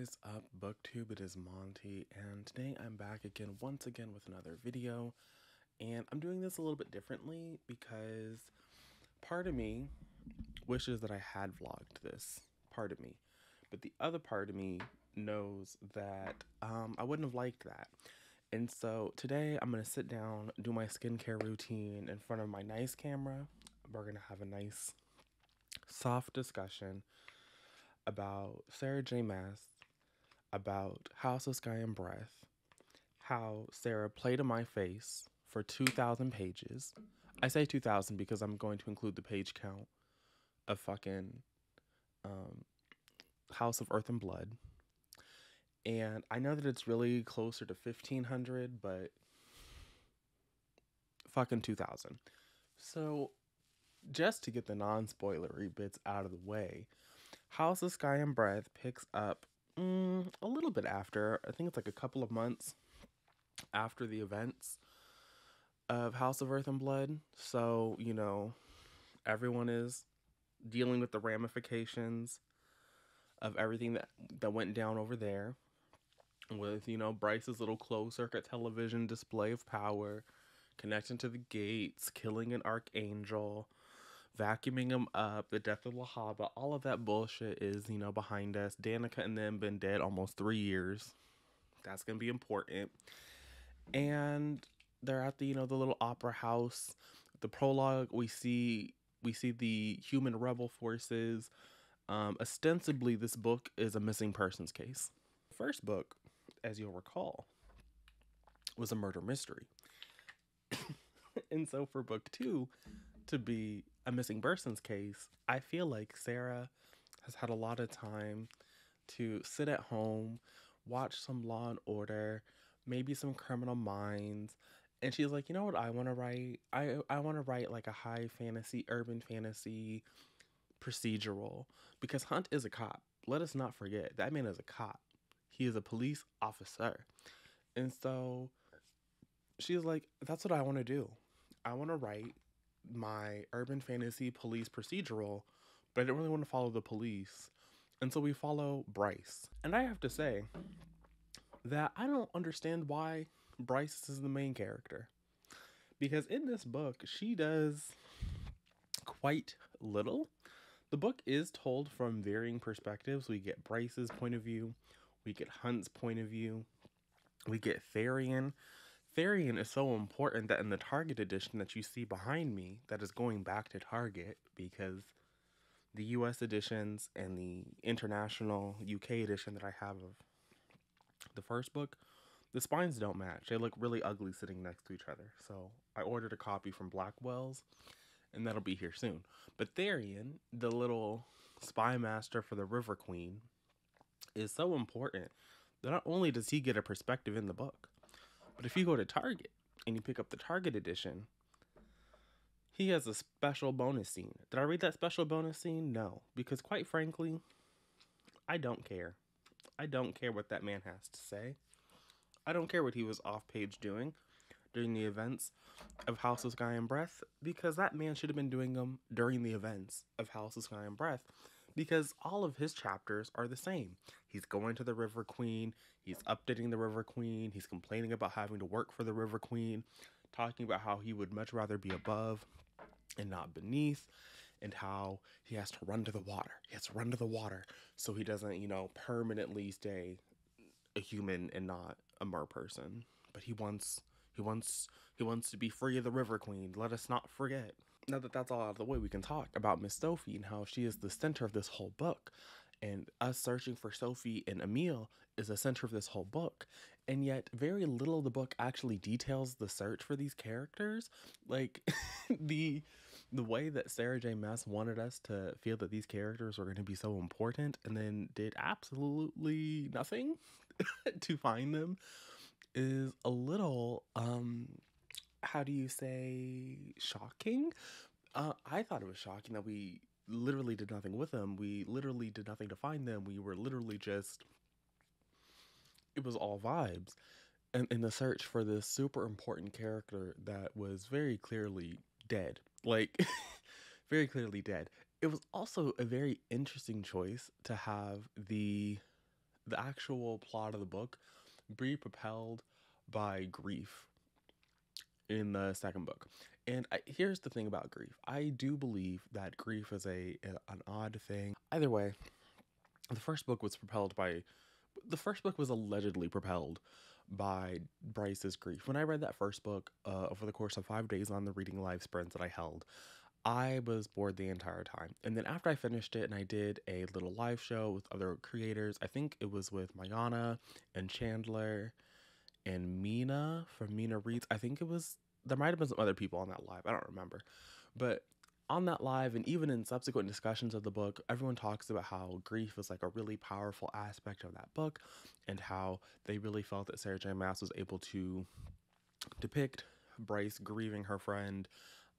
is up, Booktube? It is Monte, and today I'm back again, once again, with another video. And I'm doing this a little bit differently because part of me wishes that I had vlogged this, part of me. But the other part of me knows that um, I wouldn't have liked that. And so today I'm to sit down, do my skincare routine in front of my nice camera. We're to have a nice, soft discussion about Sarah J. Maas, about House of Sky and Breath, how Sarah played in my face for 2,000 pages. I say 2,000 because I'm going to include the page count of fucking um, House of Earth and Blood. And I know that it's really closer to 1,500, but fucking 2,000. So, just to get the non spoilery bits out of the way, House of Sky and Breath picks up mm, a little bit after. I think it's like a couple of months after the events of House of Earth and Blood. So, you know, everyone is dealing with the ramifications of everything that, that went down over there with, you know, Bryce's little closed circuit television display of power, connecting to the gates, killing an archangel, vacuuming them up, the death of Lehabah, all of that bullshit is, you know, behind us. Danika and them been dead almost three years. That's gonna be important. And they're at the, you know, the little opera house. The prologue, we see we see the human rebel forces. Um, ostensibly, this book is a missing persons case. First book, as you'll recall, was a murder mystery. and so for book two to be a missing persons case, I feel like Sarah has had a lot of time to sit at home, watch some Law and Order, maybe some Criminal Minds, and she's like, you know what I want to write? I I want to write like a high fantasy, urban fantasy procedural because Hunt is a cop. Let us not forget that man is a cop. He is a police officer, and so she's like, that's what I want to do. I want to write my urban fantasy police procedural, but I didn't really want to follow the police. And so we follow Bryce. And I have to say that I don't understand why Bryce is the main character. Because in this book, she does quite little. The book is told from varying perspectives. We get Bryce's point of view, we get Hunt's point of view, we get Tharion, Tharion is so important that in the Target edition that you see behind me, that is going back to Target because the US editions and the international UK edition that I have of the first book, the spines don't match. They look really ugly sitting next to each other. So I ordered a copy from Blackwell's and that'll be here soon. But Tharion, the little spy master for the River Queen, is so important that not only does he get a perspective in the book, but if you go to Target and you pick up the Target edition, he has a special bonus scene. Did I read that special bonus scene? No, because quite frankly, I don't care. I don't care what that man has to say. I don't care what he was off page doing during the events of House of Sky and Breath because that man should have been doing them during the events of House of Sky and Breath because all of his chapters are the same. He's going to the River Queen, he's updating the River Queen, he's complaining about having to work for the River Queen, talking about how he would much rather be above and not beneath, and how he has to run to the water. He has to run to the water so he doesn't, you know, permanently stay a human and not a mer person. But he wants he wants he wants to be free of the River Queen. Let us not forget now that that's all out of the way, we can talk about Miss Sofie and how she is the center of this whole book. And us searching for Sofie and Emile is the center of this whole book. And yet, very little of the book actually details the search for these characters. Like, the the way that Sarah J. Maas wanted us to feel that these characters were going to be so important and then did absolutely nothing to find them is a little um how do you say shocking? Uh, i thought it was shocking that we literally did nothing with them. We literally did nothing to find them. We were literally just it was all vibes. And in the search for this super important character that was very clearly dead like very clearly dead. It was also a very interesting choice to have the the actual plot of the book be propelled by grief in the second book. And I, here's the thing about grief. I do believe that grief is a, a an odd thing. Either way, the first book was propelled by the first book was allegedly propelled by Bryce's grief. When I read that first book uh, over the course of five days on the reading live sprints that I held, I was bored the entire time. And then after I finished it and I did a little live show with other creators, I think it was with Mayana and Chandler and Mina from Mina Reads. I think it was, there might have been some other people on that live. I don't remember. But on that live and even in subsequent discussions of the book, everyone talks about how grief is like a really powerful aspect of that book and how they really felt that Sarah J. Maas was able to depict Bryce grieving her friend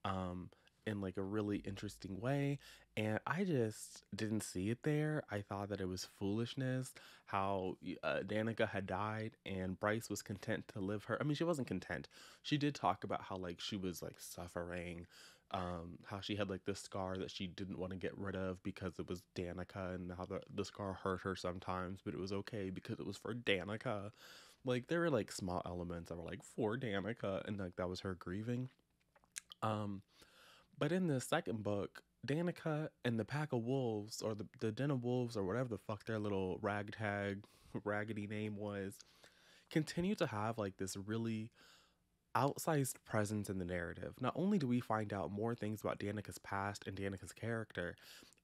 um, in like a really interesting way. And I just didn't see it there. I thought that it was foolishness how uh, Danika had died and Bryce was content to live her. I mean, she wasn't content. She did talk about how like she was like suffering um, how she had like this scar that she didn't want to get rid of because it was Danika and how the, the scar hurt her sometimes, but it was okay because it was for Danika. Like there were like small elements that were like for Danika and like that was her grieving. Um, but in the second book, Danika and the pack of wolves or the, the den of wolves or whatever the fuck their little ragtag raggedy name was continue to have like this really outsized presence in the narrative. Not only do we find out more things about Danika's past and Danika's character,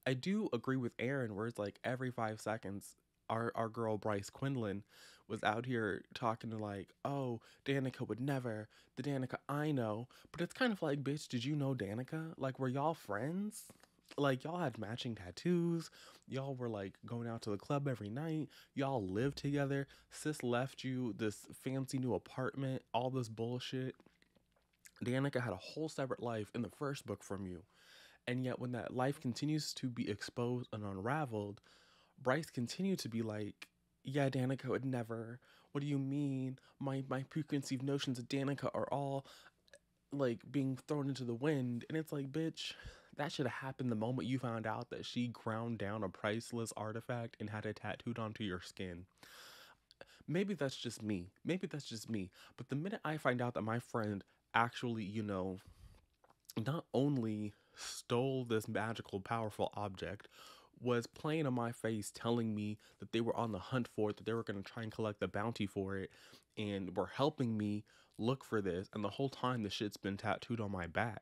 I do agree with Aaron where it's like every five seconds our our girl Bryce Quinlan was out here talking to like, oh, Danika would never, the Danika I know. But it's kind of like, bitch, did you know Danika? Like, were y'all friends? Like, y'all had matching tattoos. Y'all were like going out to the club every night. Y'all lived together. Sis left you this fancy new apartment, all this bullshit. Danika had a whole separate life in the first book from you. And yet, when that life continues to be exposed and unraveled, Bryce continued to be like, yeah, Danika would never. What do you mean? My my preconceived notions of Danika are all like being thrown into the wind. And it's like, bitch, that should have happened the moment you found out that she ground down a priceless artifact and had it tattooed onto your skin. Maybe that's just me. Maybe that's just me. But the minute I find out that my friend actually, you know, not only stole this magical, powerful object, was playing on my face telling me that they were on the hunt for it, that they were going to try and collect the bounty for it, and were helping me look for this. And the whole time, the shit's been tattooed on my back.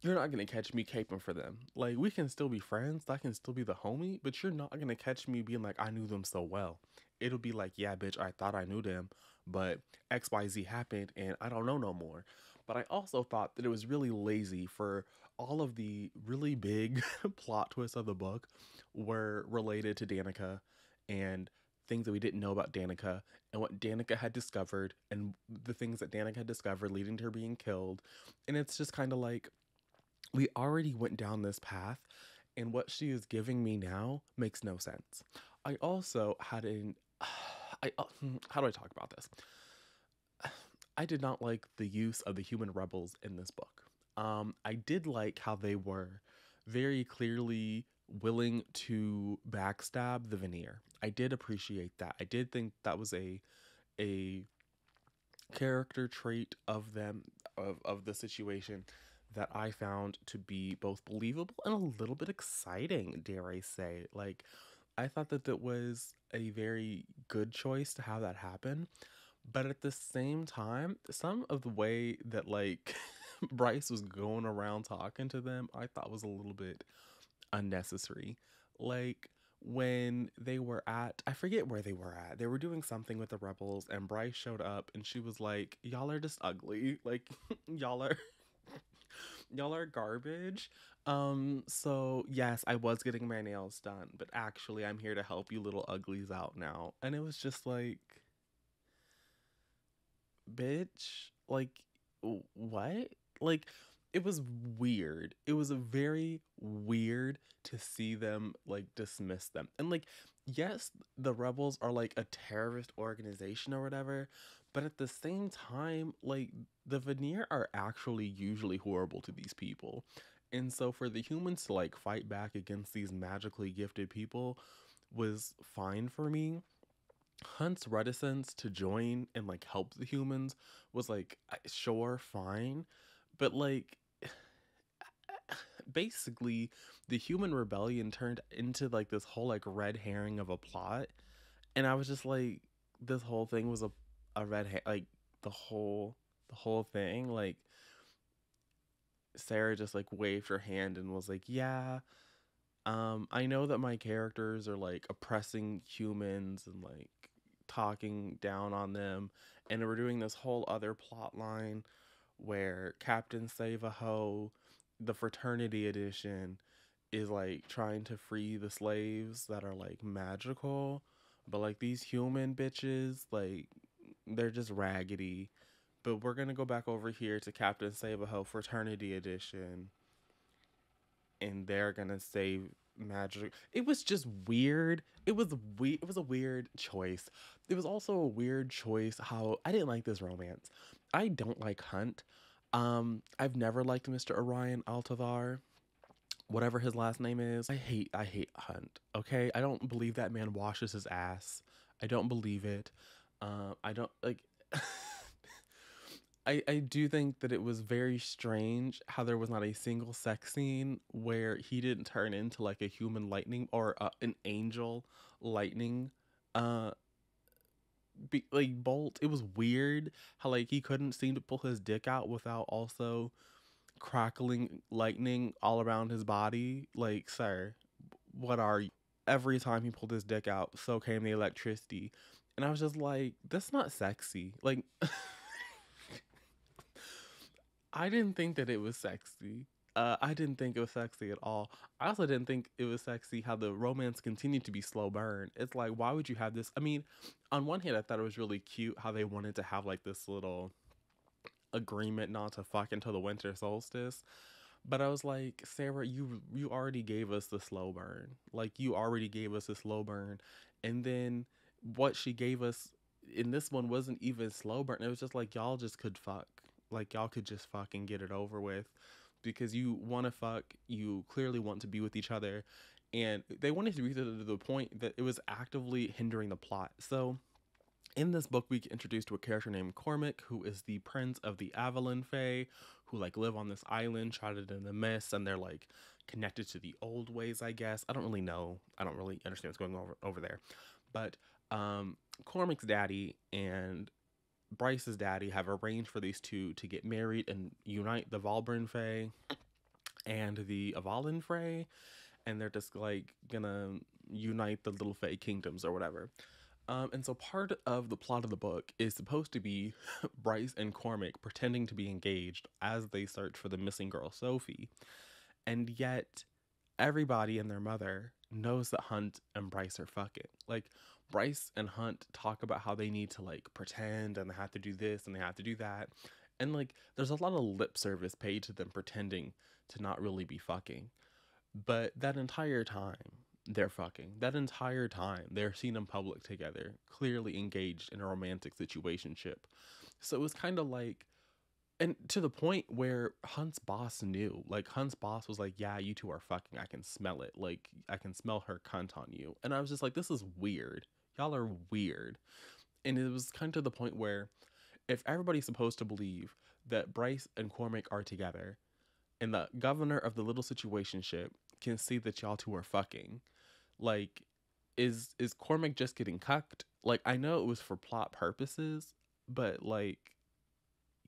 You're not going to catch me caping for them. Like, we can still be friends, I can still be the homie, but you're not going to catch me being like, I knew them so well. It'll be like, yeah, bitch, I thought I knew them, but XYZ happened and I don't know no more. But I also thought that it was really lazy for all of the really big plot twists of the book were related to Danika and things that we didn't know about Danika and what Danika had discovered and the things that Danika had discovered leading to her being killed. And it's just kind of like we already went down this path and what she is giving me now makes no sense. I also had an I uh, how do I talk about this? I did not like the use of the human rebels in this book. Um, I did like how they were very clearly willing to backstab the Vanir. I did appreciate that. I did think that was a a character trait of them of, of the situation that I found to be both believable and a little bit exciting, dare I say. Like I thought that that was a very good choice to have that happen. But at the same time, some of the way that like Bryce was going around talking to them, I thought was a little bit unnecessary. Like when they were at, I forget where they were at. They were doing something with the rebels, and Bryce showed up, and she was like, "Y'all are just ugly. Like y'all are." y'all are garbage. Um, so yes, I was getting my nails done, but actually I'm here to help you little uglies out now. And it was just like bitch, like what? Like it was weird. It was very weird to see them like dismiss them. And like yes, the rebels are like a terrorist organization or whatever, but at the same time, like the Vanir are actually usually horrible to these people. And so for the humans to like fight back against these magically gifted people was fine for me. Hunt's reticence to join and like help the humans was like sure fine, but like basically the human rebellion turned into like this whole like red herring of a plot and I was just like this whole thing was a a red ha- like the whole the whole thing like Sarah just like waved her hand and was like, "Yeah, um, I know that my characters are like oppressing humans and like talking down on them, and we're doing this whole other plot line where Captain Save a Ho, the fraternity edition, is like trying to free the slaves that are like magical, but like these human bitches, like they're just raggedy but we're gonna go back over here to Captain Save a Ho Fraternity Edition, and they're gonna save magic. It was just weird. It was we. It was a weird choice. It was also a weird choice. How I didn't like this romance. I don't like Hunt. Um, I've never liked Mr. Orion Altavar. Whatever his last name is, I hate. I hate Hunt. Okay, I don't believe that man washes his ass. I don't believe it. Uh, I don't like. I, I do think that it was very strange how there was not a single sex scene where he didn't turn into like a human lightning or uh, an angel lightning uh be, like bolt. It was weird how like he couldn't seem to pull his dick out without also crackling lightning all around his body. Like sir what are you? Every time he pulled his dick out so came the electricity. And i was just like that's not sexy. Like I didn't think that it was sexy. Uh, I didn't think it was sexy at all. I also didn't think it was sexy how the romance continued to be slow burn. It's like, why would you have this? I mean, on one hand, I thought it was really cute how they wanted to have like this little agreement not to fuck until the winter solstice. But I was like, Sarah, you you already gave us the slow burn. Like you already gave us the slow burn, and then what she gave us in this one wasn't even slow burn. It was just like y'all just could fuck like y'all could just fucking get it over with because you want to fuck, you clearly want to be with each other, and they wanted to be to the point that it was actively hindering the plot. So, in this book, we get introduced to a character named Cormac, who is the prince of the Avallen Fae, who like live on this island shrouded in the mist, and they're like connected to the old ways, I guess. I don't really know. I don't really understand what's going on over, over there. But um, Cormac's daddy and Bryce's daddy have arranged for these two to get married and unite the Valbaran Fae and the Avallen Fae, and they're just like gonna unite the little Fae kingdoms or whatever. Um, and so part of the plot of the book is supposed to be Bryce and Cormac pretending to be engaged as they search for the missing girl Sofie, and yet everybody and their mother knows that Hunt and Bryce are fucking. Like Bryce and Hunt talk about how they need to like pretend and they have to do this and they have to do that. And like there's a lot of lip service paid to them pretending to not really be fucking. But that entire time they're fucking. That entire time they're seen in public together, clearly engaged in a romantic situationship. So it was kind of like and to the point where Hunt's boss knew. Like Hunt's boss was like, "Yeah, you two are fucking. I can smell it. Like I can smell her cunt on you." And I was just like, "This is weird." Y'all are weird. And it was kind of to the point where if everybody's supposed to believe that Bryce and Cormac are together, and the governor of the little situationship can see that y'all two are fucking, like, is is Cormac just getting cucked? Like, I know it was for plot purposes, but like,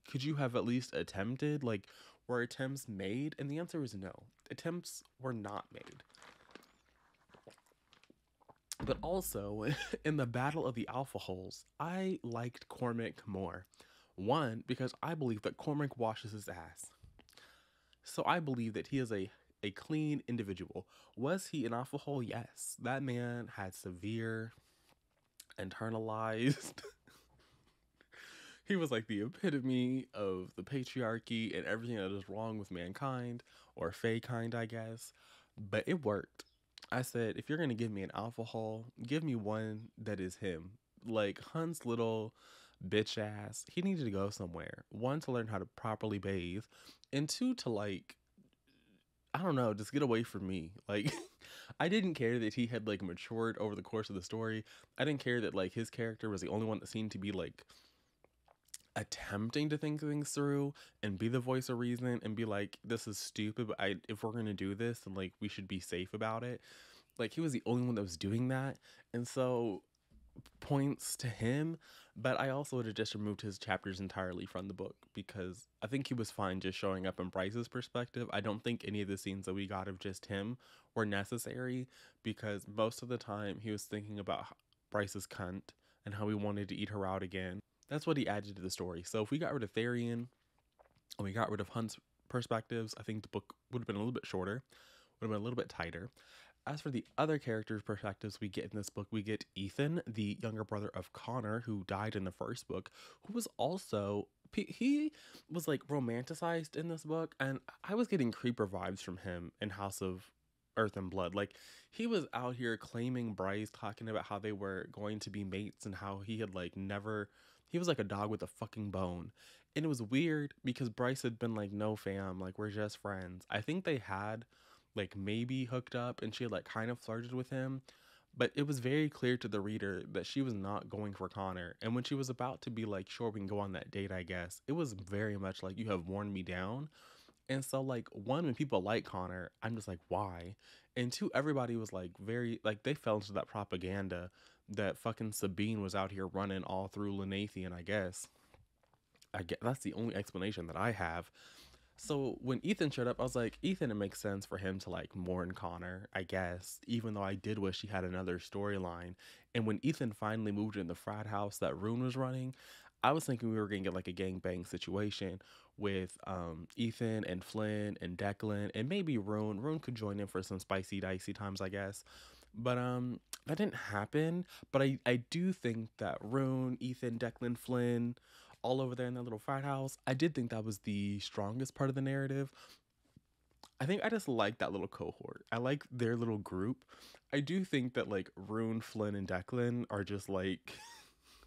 could you have at least attempted? Like, were attempts made? And the answer is no. Attempts were not made. But also, in the Battle of the Alpha Holes, I liked Cormac more. One, because I believe that Cormac washes his ass. So I believe that he is a, a clean individual. Was he an alpha hole? Yes. That man had severe internalized. he was like the epitome of the patriarchy and everything that is wrong with mankind, or fey kind, I guess. But it worked. I said, if you're gonna give me an alpha hole, give me one that is him. Like Hunt's little bitch ass, he needed to go somewhere. One to learn how to properly bathe, and two to like I don't know, just get away from me. Like I didn't care that he had like matured over the course of the story. I didn't care that like his character was the only one that seemed to be like attempting to think things through and be the voice of reason and be like this is stupid but I if we're going to do this then like we should be safe about it. Like he was the only one that was doing that. And so points to him, but I also would have just removed his chapters entirely from the book because I think he was fine just showing up in Bryce's perspective. I don't think any of the scenes that we got of just him were necessary because most of the time he was thinking about Bryce's cunt and how he wanted to eat her out again. That's what he added to the story. So if we got rid of Tharion and we got rid of Hunt's perspectives, I think the book would have been a little bit shorter, would have been a little bit tighter. As for the other characters' perspectives we get in this book, we get Ethan, the younger brother of Connor, who died in the first book, who was also he was like romanticized in this book, and I was getting creeper vibes from him in House of Earth and Blood. Like he was out here claiming Bryce, talking about how they were going to be mates and how he had like never. He was like a dog with a fucking bone. And it was weird because Bryce had been like, no, fam, like, we're just friends. I think they had like maybe hooked up and she had like kind of flirted with him but it was very clear to the reader that she was not going for Connor. And when she was about to be like, sure, we can go on that date, I guess, it was very much like, you have worn me down. And so, like, one, when people like Connor, I'm just like, why? And two, everybody was like, very, like, they fell into that propaganda that fucking Sabine was out here running all through Lunathion, I guess. I guess that's the only explanation that I have. So when Ethan showed up, I was like, Ethan, it makes sense for him to like mourn Connor, I guess, even though I did wish he had another storyline. And when Ethan finally moved in the frat house that Ruhn was running, I was thinking we were gonna get like a gang bang situation with um, Ethan and Flynn and Declan and maybe Ruhn. Ruhn could join in for some spicy dicey times, I guess. But um that didn't happen. But I, I do think that Ruhn, Ethan, Declan, Flynn, all over there in that little frat house. I did think that was the strongest part of the narrative. I think I just like that little cohort. I like their little group. I do think that like Ruhn, Flynn, and Declan are just like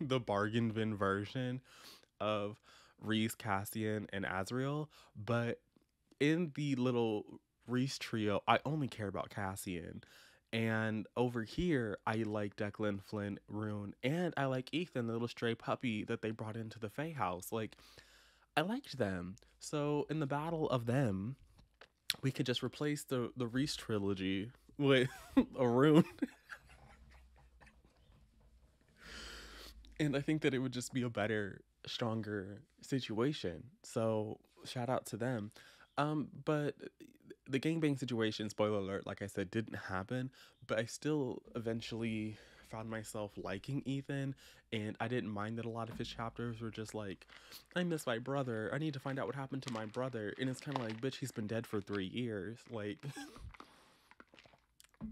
the bargain bin version of Rhys, Cassian, and Azriel. But in the little Rhys trio, I only care about Cassian. And over here, I like Declan, Flynn, Ruhn, and I like Ethan, the little stray puppy that they brought into the Fae house. Like, I liked them. So in the battle of them, we could just replace the the Rhys trilogy with a Ruhn. And I think that it would just be a better, stronger situation. So shout out to them. Um, but the gangbang situation, spoiler alert, like I said, didn't happen, but I still eventually found myself liking Ethan, and I didn't mind that a lot of his chapters were just like, I miss my brother. I need to find out what happened to my brother. And it's kind of like, bitch, he's been dead for three years. Like,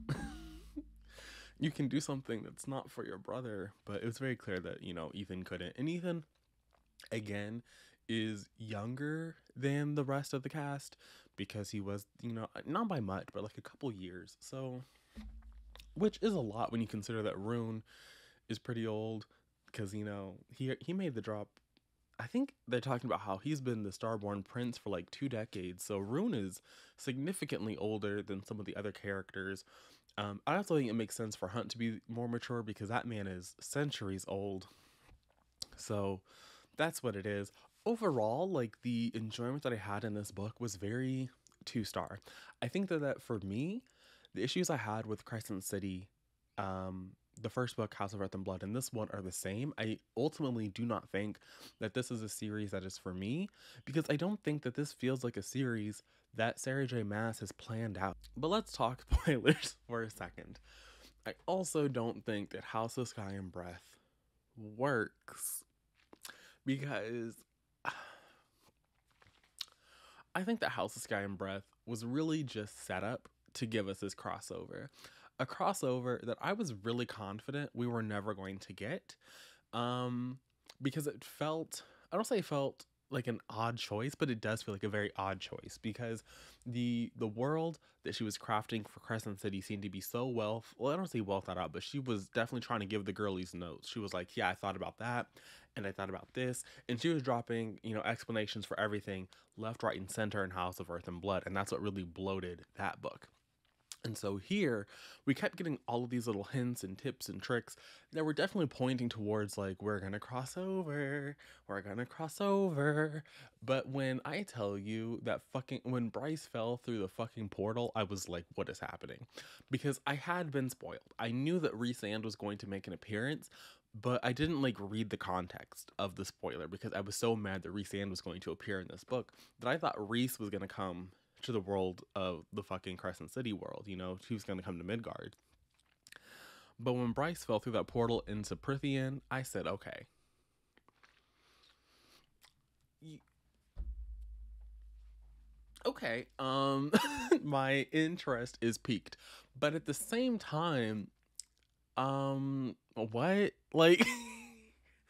you can do something that's not for your brother, but it was very clear that, you know, Ethan couldn't. And Ethan, again, is younger than the rest of the cast because he was, you know, not by much, but like a couple years. So, which is a lot when you consider that Ruhn is pretty old because, you know, he he made the drop. I think they're talking about how he's been the Starborn Prince for like two decades. So Ruhn is significantly older than some of the other characters. Um, I also think it makes sense for Hunt to be more mature because that man is centuries old. So that's what it is overall, like the enjoyment that I had in this book was very two star. I think that, that for me, the issues I had with Crescent City, um, the first book, House of Earth and Blood, and this one are the same. I ultimately do not think that this is a series that is for me because I don't think that this feels like a series that Sarah J. Maas has planned out. But let's talk spoilers for a second. I also don't think that House of Sky and Breath works because I think that House of Sky and Breath was really just set up to give us this crossover. A crossover that I was really confident we were never going to get. Um, because it felt, I don't say it felt like an odd choice, but it does feel like a very odd choice because the the world that she was crafting for Crescent City seemed to be so well well I don't say well thought out, but she was definitely trying to give the girlies notes. She was like, Yeah, I thought about that and I thought about this. And she was dropping, you know, explanations for everything left, right, and center in House of Earth and Blood. And that's what really bloated that book. And so here, we kept getting all of these little hints and tips and tricks that were definitely pointing towards, like, we're gonna cross over, we're gonna cross over. But when I tell you that fucking, when Bryce fell through the fucking portal, I was like, what is happening? Because I had been spoiled. I knew that Rhysand was going to make an appearance, but I didn't like read the context of the spoiler because I was so mad that Rhysand was going to appear in this book that I thought Rhys was gonna come to the world of the fucking Crescent City world. You know, she was gonna come to Midgard. But when Bryce fell through that portal into Prythian, I said, okay. Okay, um, my interest is peaked. But at the same time, um, what? Like,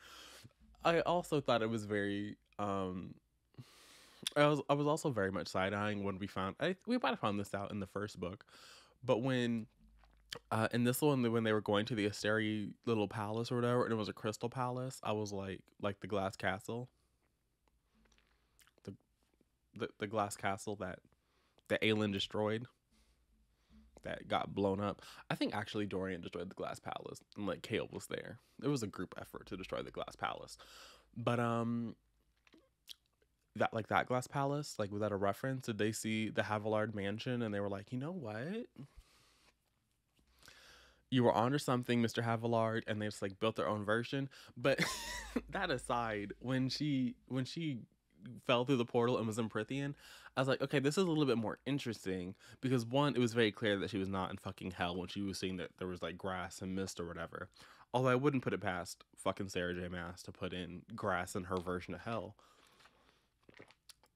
I also thought it was very, um, I was I was also very much side eyeing when we found I we might have found this out in the first book, but when uh in this one when they were going to the Asteri little palace or whatever and it was a crystal palace, I was like like the glass castle. The the, glass castle that that Aelin destroyed that got blown up. I think actually Dorian destroyed the glass palace and like Chaol was there. It was a group effort to destroy the glass palace. But um that like that glass palace like was that a reference did they see the Havilliard mansion and they were like you know what? You were on onto something mr Havilliard and they just like built their own version but that aside when she when she fell through the portal and was in prythian i was like okay this is a little bit more interesting because one it was very clear that she was not in fucking hell when she was seeing that there was like grass and mist or whatever although i wouldn't put it past fucking sarah j. Maas to put in grass in her version of hell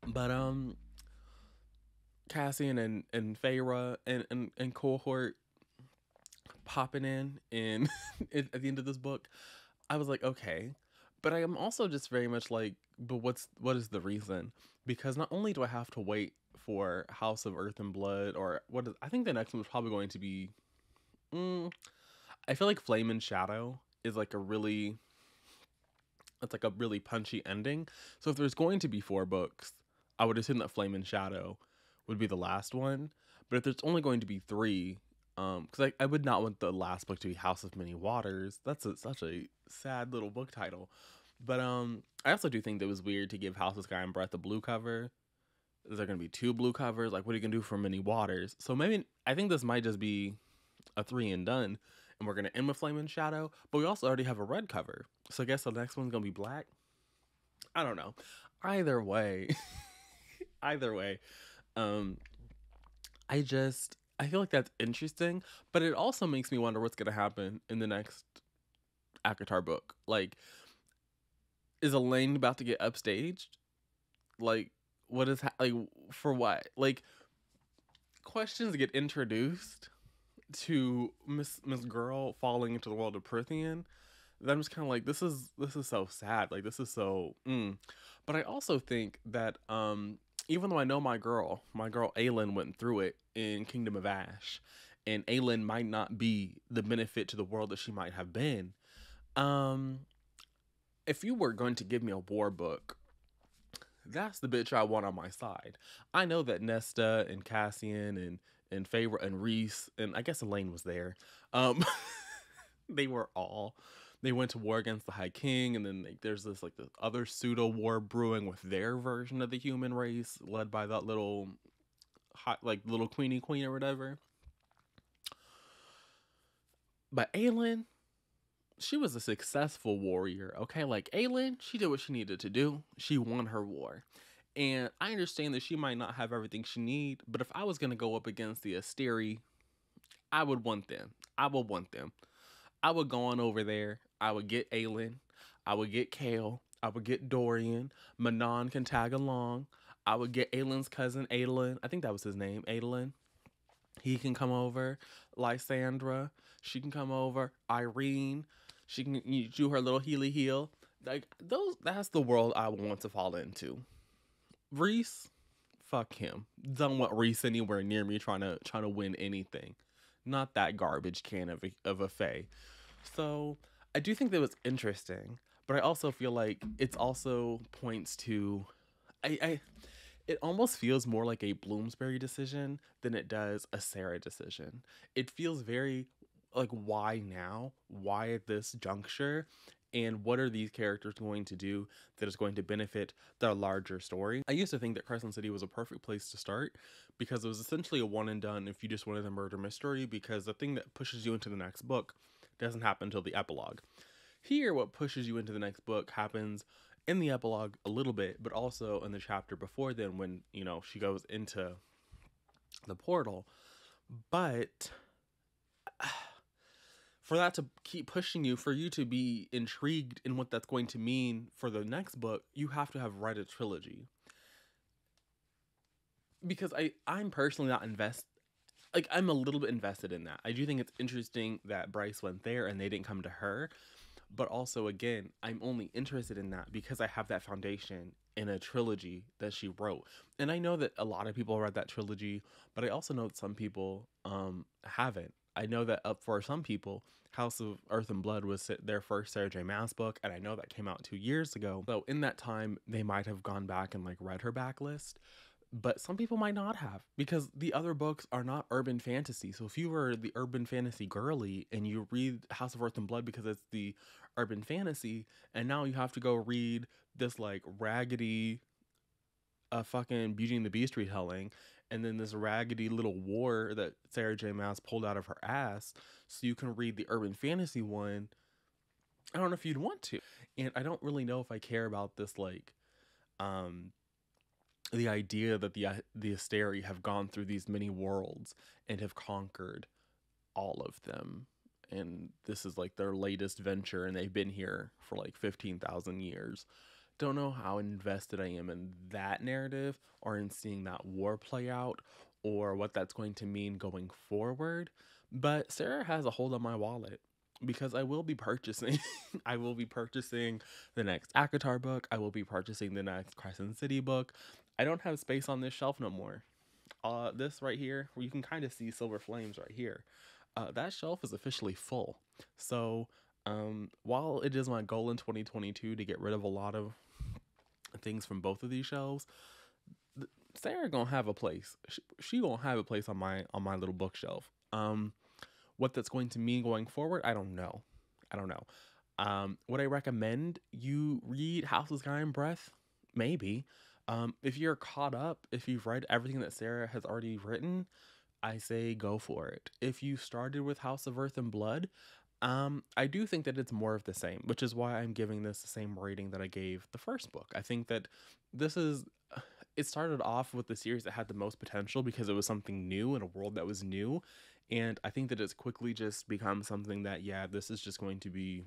but um Cassian and and Feyre and and, and cohort popping in in at the end of this book, I was like, okay. But I am also just very much like, but what's what is the reason? Because not only do I have to wait for House of Earth and Blood, or what is I think the next one is probably going to be. Mm, I feel like Flame and Shadow is like a really. It's like a really punchy ending. So if there's going to be four books, I would assume that Flame and Shadow would be the last one. But if there's only going to be three, um, because I, I would not want the last book to be House of Many Waters. That's a, such a sad little book title. But um, I also do think that it was weird to give House of Sky and Breath a blue cover. Is there going to be two blue covers? Like, what are you going to do for Many Waters? So maybe I think this might just be a three and done, and we're going to end with Flame and Shadow. But we also already have a red cover, so I guess the next one's going to be black. I don't know. Either way. either way, um, I just I feel like that's interesting, but it also makes me wonder what's gonna happen in the next ACOTAR book. Like, is Elain about to get upstaged? Like, what is ha- like for what? Like, questions get introduced to Miss Miss Girl falling into the world of Prythian. That I'm just kind of like, this is this is so sad. Like, this is so. Mm. But I also think that um even though I know my girl, my girl Aelin went through it in Kingdom of Ash, and Aelin might not be the benefit to the world that she might have been. Um, if you were going to give me a war book, that's the bitch I want on my side. I know that Nesta and Cassian and and Feyre and Rhys and I guess Elain was there. Um, they were all they went to war against the High King, and then like, there's this like the other pseudo war brewing with their version of the human race, led by that little hot like little Queenie Queen or whatever. But Aelin, she was a successful warrior. Okay, like Aelin, she did what she needed to do. She won her war. And I understand that she might not have everything she need, but if I was gonna go up against the Asteri, I would want them. I would want them. I would go on over there. I would get Aelin. I would get Chaol. I would get Dorian. Manon can tag along. I would get Aelin's cousin, Adolin. I think that was his name, Adolin. He can come over. Lysandra, she can come over. Yrene, she can do her little healy heel. Like those that's the world I want to fall into. Rhys, fuck him. Don't want Rhys anywhere near me trying to trying to win anything. Not that garbage can of a, of a Fae. So I do think that was interesting, but I also feel like it's also points to I, I it almost feels more like a Bloomsbury decision than it does a Sarah decision. It feels very like why now? Why at this juncture? And what are these characters going to do that is going to benefit the larger story? I used to think that Crescent City was a perfect place to start because it was essentially a one and done if you just wanted a murder mystery because the thing that pushes you into the next book doesn't happen until the epilogue. Here, what pushes you into the next book happens in the epilogue a little bit, but also in the chapter before then when, you know, she goes into the portal. But for that to keep pushing you, for you to be intrigued in what that's going to mean for the next book, you have to have read a trilogy. Because I, I'm personally not invest like I'm a little bit invested in that. I do think it's interesting that Bryce went there and they didn't come to her. But also again, I'm only interested in that because I have that foundation in a trilogy that she wrote. And I know that a lot of people read that trilogy, but I also know that some people um haven't. I know that up for some people, House of Earth and Blood was their first Sarah J. Maas book, and I know that came out two years ago. So in that time, they might have gone back and like read her backlist but some people might not have because the other books are not urban fantasy. So if you were the urban fantasy girly and you read House of Earth and Blood because it's the urban fantasy, and now you have to go read this like raggedy, uh, fucking Beauty and the Beast retelling, and then this raggedy little war that Sarah J. Maas pulled out of her ass, so you can read the urban fantasy one. I don't know if you'd want to, and I don't really know if I care about this like, um, the idea that the uh, the Asteri have gone through these many worlds and have conquered all of them and this is like their latest venture and they've been here for like 15,000 years. Don't know how invested I am in that narrative or in seeing that war play out or what that's going to mean going forward, but Sarah has a hold on my wallet because I will be purchasing I will be purchasing the next ACOTAR book. I will be purchasing the next Crescent City book. I don't have space on this shelf no more. Uh, this right here, where you can kind of see Silver Flames right here, uh, that shelf is officially full. So, um, while it is my goal in 2022 to get rid of a lot of things from both of these shelves, Sarah gonna have a place. She, she gonna have a place on my on my little bookshelf. Um, what that's going to mean going forward, I don't know. I don't know. Um, would I recommend you read House of Sky and Breath? Maybe. Um, if you're caught up, if you've read everything that Sarah has already written, I say go for it. If you started with House of Earth and Blood, um, I do think that it's more of the same, which is why I'm giving this the same rating that I gave the first book. I think that this is it started off with the series that had the most potential because it was something new in a world that was new. And I think that it's quickly just become something that, yeah, this is just going to be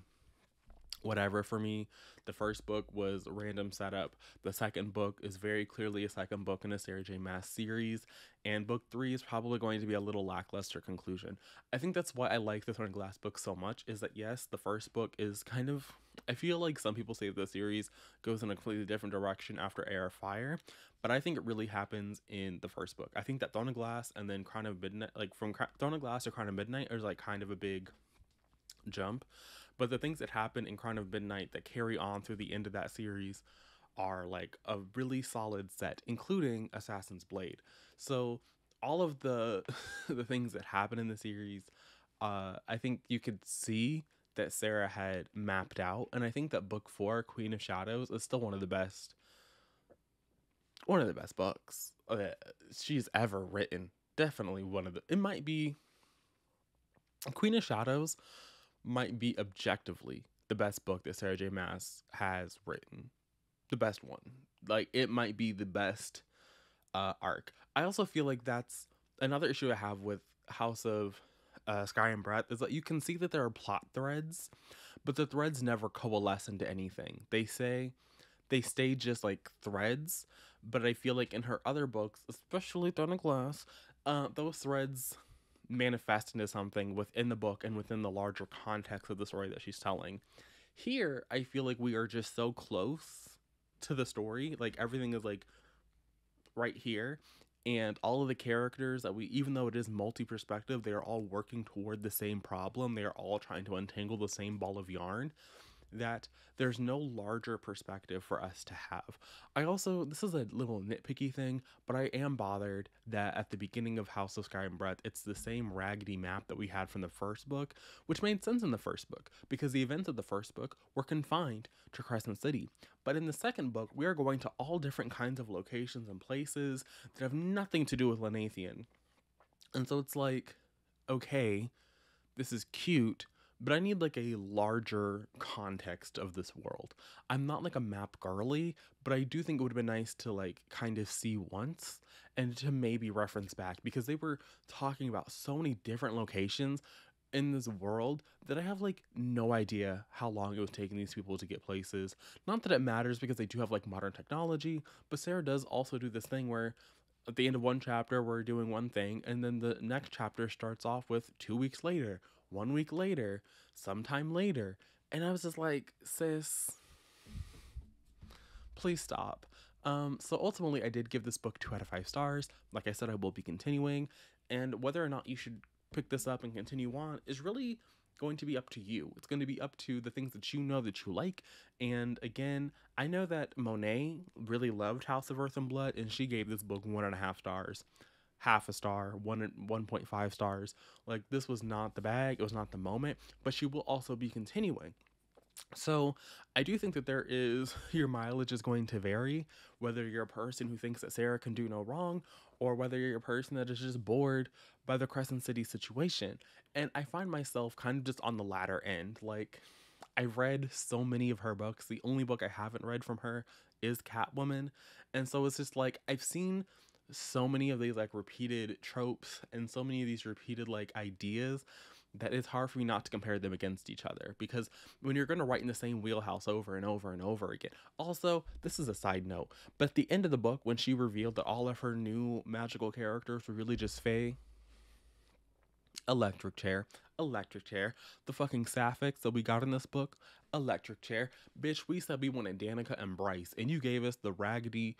whatever for me. The first book was random setup. The second book is very clearly a second book in a Sarah J. Maas series. And book three is probably going to be a little lackluster conclusion. I think that's why I like the Throne Glass book so much, is that yes, the first book is kind of I feel like some people say the series goes in a completely different direction after Heir of Fire, but I think it really happens in the first book. I think that Throne of Glass and then Crown of Midnight, like from Throne of Glass to Crown of Midnight, is like kind of a big jump. But the things that happen in Crown of Midnight that carry on through the end of that series are like a really solid set, including Assassin's Blade. So all of the the things that happen in the series, uh, I think you could see that Sarah had mapped out, and I think that book four, Queen of Shadows, is still one of the best, one of the best books that she's ever written. Definitely one of the. It might be Queen of Shadows might be objectively the best book that Sarah J. Maas has written. The best one. Like it might be the best uh arc. I also feel like that's another issue I have with House of uh, Sky and Breath is that you can see that there are plot threads, but the threads never coalesce into anything. They say they stay just like threads, but I feel like in her other books, especially Throne of Glass, uh, those threads manifest into something within the book and within the larger context of the story that she's telling. Here, I feel like we are just so close to the story. Like everything is like right here. And all of the characters that we, even though it is multi perspective, they are all working toward the same problem. They are all trying to untangle the same ball of yarn that there's no larger perspective for us to have. I also, this is a little nitpicky thing, but I am bothered that at the beginning of House of Sky and Breath, it's the same raggedy map that we had from the first book, which made sense in the first book because the events of the first book were confined to Crescent City. But in the second book, we are going to all different kinds of locations and places that have nothing to do with Lunathion. And so it's like, okay, this is cute, but I need like a larger context of this world. I'm not like a map girly, but I do think it would have been nice to like kind of see once and to maybe reference back because they were talking about so many different locations in this world that I have like no idea how long it was taking these people to get places. Not that it matters because they do have like modern technology, but Sarah does also do this thing where at the end of one chapter we're doing one thing and then the next chapter starts off with 2 weeks later one week later, sometime later. And I was just like, sis, please stop. Um, so ultimately, I did give this book two out of five stars. Like I said, I will be continuing. And whether or not you should pick this up and continue on is really going to be up to you. It's going to be up to the things that you know that you like. And again, I know that Monet really loved House of Earth and Blood, and she gave this book one and a half stars half a star, one 1.5 stars. Like this was not the bag, it was not the moment, but she will also be continuing. So, I do think that there is your mileage is going to vary whether you're a person who thinks that Sarah can do no wrong or whether you're a person that is just bored by the Crescent City situation. And I find myself kind of just on the latter end. Like I've read so many of her books. The only book I haven't read from her is Catwoman. And so it's just like I've seen so many of these like repeated tropes and so many of these repeated like ideas that it's hard for me not to compare them against each other because when you're going to write in the same wheelhouse over and over and over again. Also, this is a side note, but at the end of the book, when she revealed that all of her new magical characters were really just Fae, electric chair, electric chair, the fucking sapphics that we got in this book, electric chair. Bitch, we said we wanted Danika and Bryce, and you gave us the raggedy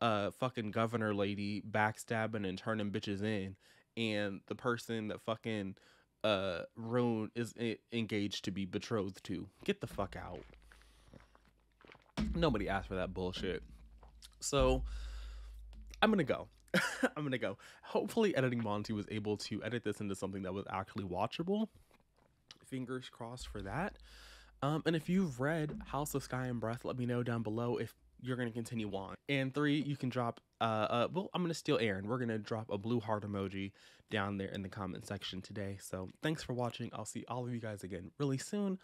uh fucking governor lady backstabbing and turning bitches in and the person that fucking uh Ruhn is engaged to be betrothed to. Get the fuck out. Nobody asked for that bullshit. So I'm gonna go. I'm gonna go. Hopefully, editing Monte was able to edit this into something that was actually watchable. Fingers crossed for that. Um, and if you've read House of Sky and Breath, let me know down below if you're going to continue on. And three, you can drop, uh, uh, well, I'm going to steal Aaron. We're going to drop a blue heart emoji down there in the comment section today. So thanks for watching. I'll see all of you guys again really soon.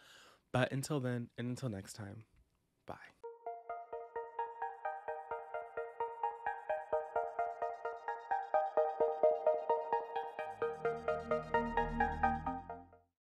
But until then, and until next time,